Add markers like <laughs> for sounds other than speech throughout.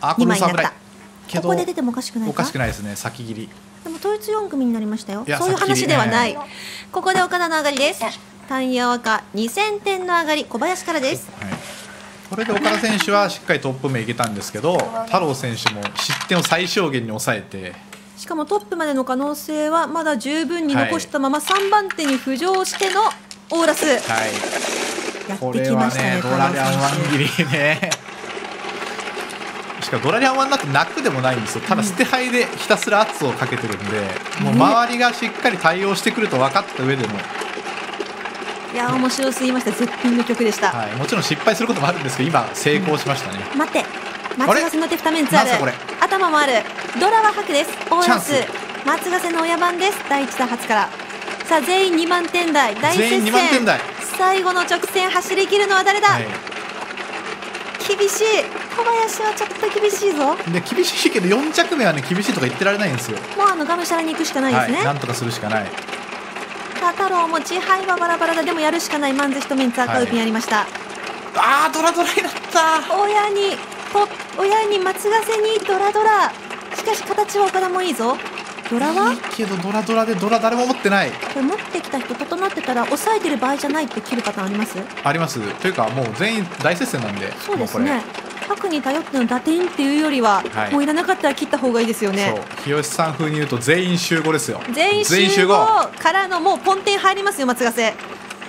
あこ2れも侍枚になった。ここで出てもおかしくないか？おかしくないですね先切り。でも統一4組になりましたよ。そういう話ではない、さここで岡田の上がりです。単ヤ赤2000点の上がり。小林からです。はい、これで岡田選手はしっかりトップ目いけたんですけど太郎選手も失点を最小限に抑えて。しかもトップまでの可能性はまだ十分に残したまま3番手に浮上してのオーラス。やはい。こってれはきましたねねドラリャンワン切りねしかもドラリャンワンなんて泣くでもないんですよ。ただ捨て牌でひたすら圧をかけてるんで、もう周りがしっかり対応してくると分かった上でも、手いや面白すぎました。絶品の曲でした、はい、もちろん失敗することもあるんですけど今成功しましたね、待って。松ヶ瀬の手二メンツある。頭もある。ドラは白です。オーラス。松ヶ瀬の親番です。第一打初から。さあ全員2万点台。大接戦。全員2万点台。最後の直線走り切るのは誰だ、はい。厳しい小林はちょっと厳しいぞ。もで厳しいけど4着目はね厳しいとか言ってられないんですよ、うあのがむしゃらに行くしかないですね、はい、なんとかするしかない。太郎も自敗はバラバラだ。でもやるしかない。マンズ一メンツ赤ウピンやりました、あードラドラになった。親にと親に松ヶ瀬にドラドラ。しかし形は岡田もいいぞ。ドラは？いいけどドラドラでドラ誰も持ってない。これ持ってきた人整ってたら抑えてる場合じゃないって切るパターンあります？あります。というかもう全員大接戦なんでそうですもね核に頼っての打点っていうよりは、はい。もういらなかったら切った方がいいですよね。そう。日吉さん風に言うと全員集合ですよ。全員集合。からのもうポンテン入りますよ松ヶ瀬。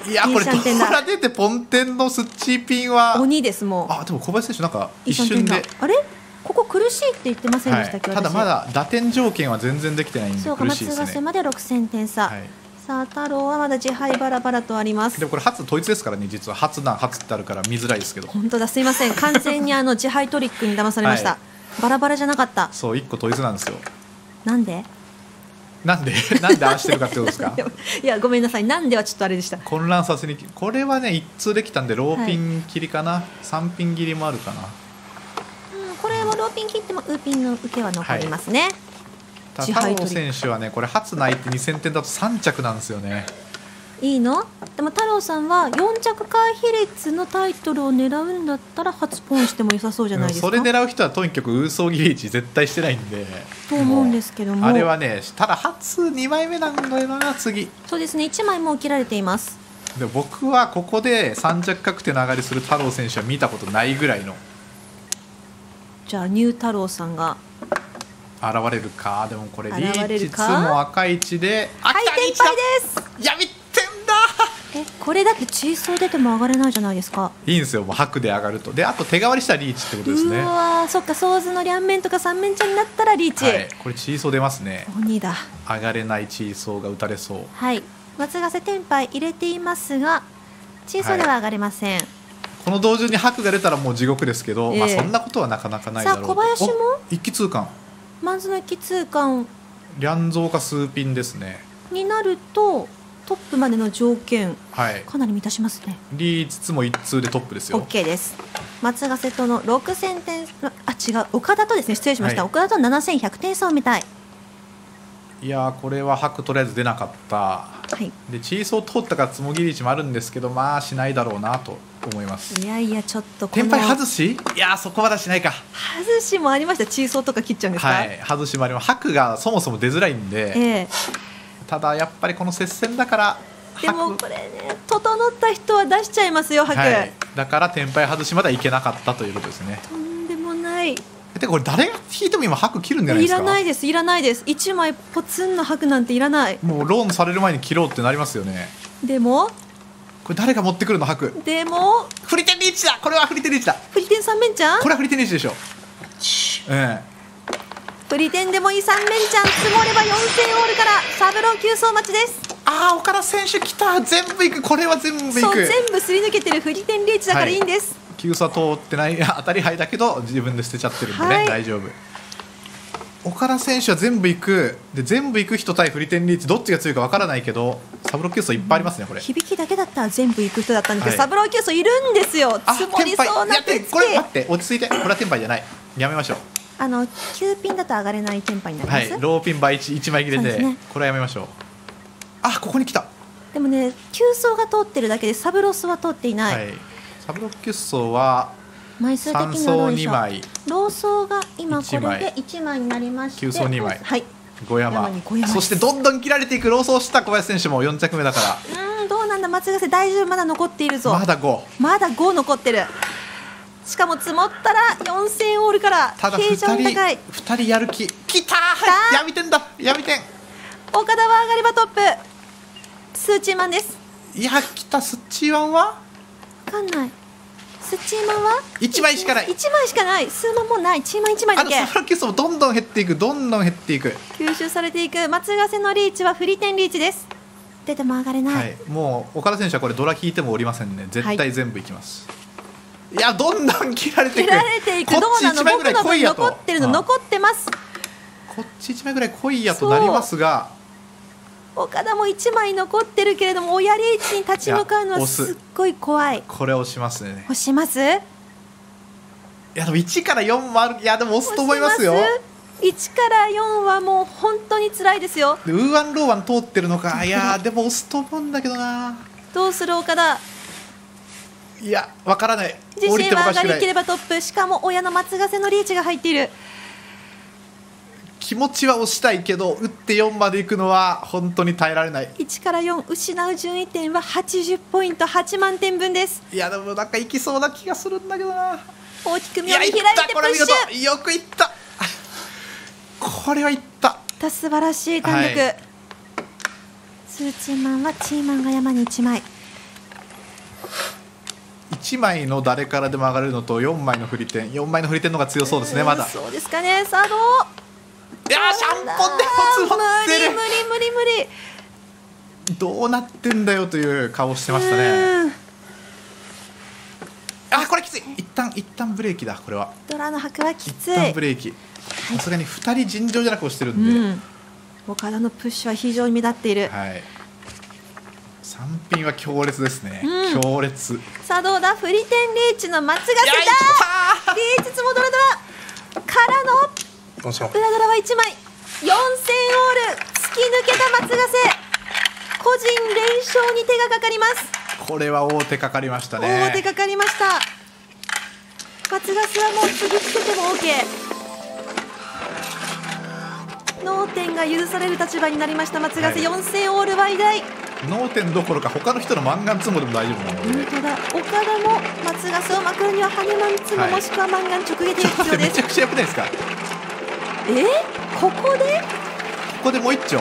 いやこれいいシャンテンだドラ出てポンテンのスッチーピンは？鬼ですもう。あでも小林選手なんか一瞬で。だあれ？ここ苦しいって言ってませんでしたはい、ただ私。まだ打点条件は全然できてないんでそうか苦しいですね。松ヶ瀬まで6000点差、はいさあ太郎はまだ自敗バラバラとあります。でもこれ初統一ですからね実は初段初ってあるから見づらいですけど。本当だすいません。完全にあの自敗トリックに騙されました、はい。バラバラじゃなかった。そう1個統一なんですよ。なんで？なんで？<laughs> なんでああしてるかってことですか？<laughs> いやごめんなさい。なんではちょっとあれでした。混乱させにこれはね一通できたんでローピン切りかな、三ピン切りもあるかな？うんこれもローピン切ってもウーピンの受けは残りますね、ただ太郎自敗取り選手はねこれ初内って2000点だと3着なんですよね。いいの？でも太郎さんは4着回避率のタイトルを狙うんだったら初ポンしても良さそうじゃないですか？それ狙う人はとにかくウーソーギリーチ絶対してないんで。と思うんですけども。あれはねただ初2枚目なんだよな次。そうですね。1枚もう切られています。で僕はここで3着確定の上がりする太郎選手は見たことないぐらいの。じゃあニュー太郎さんが現れるか？でもこれリーチるか？2も赤い位であはい天敗です。だやみってんだ。えこれだってチーソー出ても上がれないじゃないですか。いいんですよもう白で上がると。であと手代わりしたらリーチってことですね。うわーそっかソーズの両面とか三面茶になったらリーチ、はい、これチーソー出ますね。鬼だ。上がれないチーソーが打たれそう。はい。松ヶ瀬天敗入れていますがチーソーでは上がれません、この同時に白が出たらもう地獄ですけど、まあ、ええそんなことはなかなかないだろうと。さあ小林も？お一気通貫マンズの一気通貫リャンゾーか数ピンですね。になるとトップまでの条件はい。かなり満たしますね。リーチツも一通でトップですよ。OK です。松ヶ瀬との6000点あ違う岡田とですね。失礼しました、はい。岡田と7100点差を見たい。いやーこれは白とりあえず出なかったはい。でチーソー通ったからつもぎリーチもあるんですけどまあしないだろうなと思います。いやいやちょっと天敗外し？いやーそこまではしないか。外しもありました。チーソーとか切っちゃうんですか、はい外しもあります。白がそもそも出づらいんで、ええ。ただやっぱりこの接戦だからでも白これね整った人は出しちゃいますよ白、はい、だから天敗外しまではいけなかったということですね。とんでもないでこれ誰が引いても今白切るんじゃないですか？らないです。いらないです。1枚ポツンの白なんていらない。もうローンされる前に切ろうってなりますよね。でも？これ誰が持ってくるの白？でも？フリテンリーチだ！これはフリテンリーチだ！フリテン三面ちゃん？これはフリテンリーチでしょ。えフリテンでもいい三面ちゃん。積もれば4000オールから。サブロー急走待ちです。えああ岡田選手来た。全部いく。これは全部いく。そう全部すり抜けてるフリテンリーチだからいいんです、急差通ってない <laughs> 当たり牌だけど自分で捨てちゃってるんでね、はい。大丈夫。岡田選手は全部いく。で全部いく人対フリテンリーチどっちが強いかわからないけどサブロック急走いっぱいありますねこれ。響きだけだったら全部行く人だったんですけど、はい。サブロー急走いるんですよ。あ積もりそうな手つこれき待って落ち着いて。これはテンパイじゃない。やめましょう。あの9ピンだと上がれないテンパになります、はい。ローピン倍 1, 一枚切れで。そうですね。これはやめましょう。あここに来た。でもね急走が通ってるだけでサブロスは通っていない、はい、サブロック急走は枚数的3にはど層2うでしょう？枚ローソーが今これで1枚。になりまして九層二枚。はい。5山。そしてどんどん切られていくローソーした小林選手も4着目だかうーんどうなんだ松ヶ瀬大丈夫まだ残っているぞ。らまだ5まだ5残ってる。しかも積もったら4000オールから2傾斜高い。2人やる気。きたた闇点だ。闇点岡田は上がればトップ。スーチーマンです。いや来た。スッチーワンは？わかんない。スチーマンは？一枚しかない。1枚しかない。数万もうない。チーマン1枚だけ。あのサフラキュースもどんどん減っていく。どんどん減っていく。吸収されていく。松ヶ瀬のリーチはフリテンリーチです。出ても上がれない、はい、もう岡田選手はこれドラ引いてもおりませんね。絶対全部いきます、い、やどんどん切られていく。切られていく。こどうなのっち1枚ぐら僕の分残ってるのうん残ってます。こっち1枚ぐらい来いやとなりますが岡田も1枚残ってるけれども親リーチに立ち向かうのはす。すっごい怖い。これ押しますね。押します？いやでも1から4もあるいやでも押すと思いますよ。ます？1から4はもう本当に辛いですよ。でウーアンローワン通ってるのか。いやでも押すと思うんだけどな。どうする岡田？いやわからない。自信は上がりきればトップ。しかも親の松ヶ瀬のリーチが入っている気持ちは押したいけど打って4まで行くのは本当に耐えられない。1から4失う順位点は80ポイント8万点分です。いやでもなんか行きそうな気がするんだけどな。大きく見開いってプッシュ。事よく行った。これはいった。た素晴らしい弾力、はい。スーチーマンはチーマンが山に1枚。1枚の誰からでも上がれるのと4枚の振り点。4枚の振り点の方が強そうですねまだ。いそうですかね。さあどう？やーシャンポンでも積もってる。無理無理無理無理。どうなってんだよという顔してましたうねあこれきつい。一旦一旦ブレーキだこれは。ドラの箔はきつ一い旦ブレーキ。さすがに2人尋常じゃなく押してるんで、うん、岡田のプッシュは非常に目立っている、はい。3品は強烈ですね、うん。強烈。さあどうだ？フリテンリーチの松ヶ瀬だリーチツモドラドラからの裏ドラは1枚。4000オール。突き抜けた松ヶ瀬。個人連勝に手がかかります。これは大手かかりましたね。大手かかりました。松ヶ瀬はもう次つけても OK 脳天が許される立場になりました。松ヶ瀬、はい。4000オールは偉大脳天どころか他の人のマンガンツモでも大丈夫なので、本当だ。岡田も松ヶ瀬をまくるには羽マンツモ、はい。もしくはマンガン直撃が必要です。めちゃくちゃ良くないですか？こえ？ここで？ここでもう一丁？